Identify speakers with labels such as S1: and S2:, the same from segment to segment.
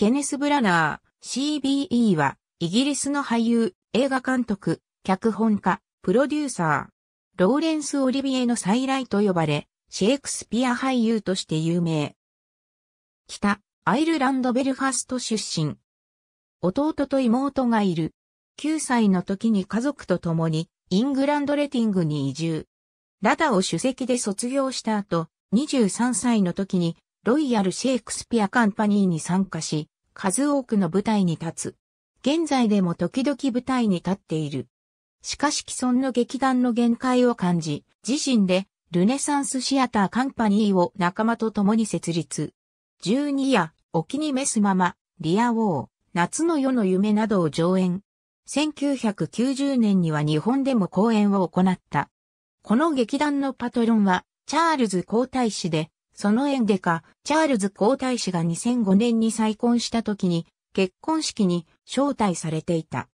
S1: ケネス・ブラナー、CBE は、イギリスの俳優、映画監督、脚本家、プロデューサー。ローレンス・オリビエの再来と呼ばれ、シェイクスピア俳優として有名。北、アイルランド・ベルファスト出身。弟と妹がいる。9歳の時に家族と共にイングランドレティングに移住。ラダを首席で卒業した後、23歳の時にロイヤルシェイクスピアカンパニーに参加し、数多くの舞台に立つ。現在でも時々舞台に立っている。しかし既存の劇団の限界を感じ、自身でルネサンスシアターカンパニーを仲間と共に設立。12夜、お気に召すまま、リアウォー、夏の夜の夢などを上演。1990年には日本でも公演を行った。この劇団のパトロンは、チャールズ皇太子で、その縁でか、チャールズ皇太子が2005年に再婚した時に、結婚式に招待されていた。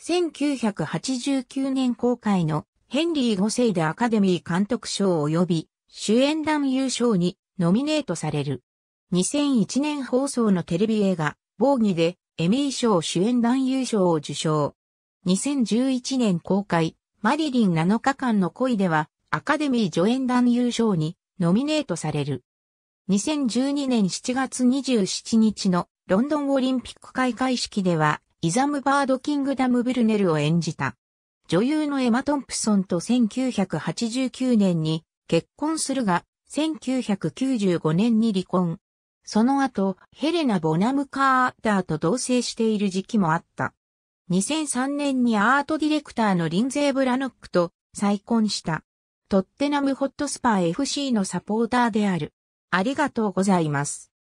S1: 1989年公開のヘンリー5世でアカデミー監督賞及び主演男優賞にノミネートされる。2001年放送のテレビ映画、防御でエミー賞主演男優賞を受賞。2011年公開、マリリン7日間の恋ではアカデミー助演男優賞にノミネートされる。2012年7月27日のロンドンオリンピック開会式では、イザム・バード・キングダム・ブルネルを演じた。女優のエマ・トンプソンと1989年に結婚するが、1995年に離婚。その後、ヘレナ・ボナム・カーターと同棲している時期もあった。2003年にアートディレクターのリンゼー・ブラノックと再婚した。トッテナムホットスパー FC のサポーターである。ありがとうございます。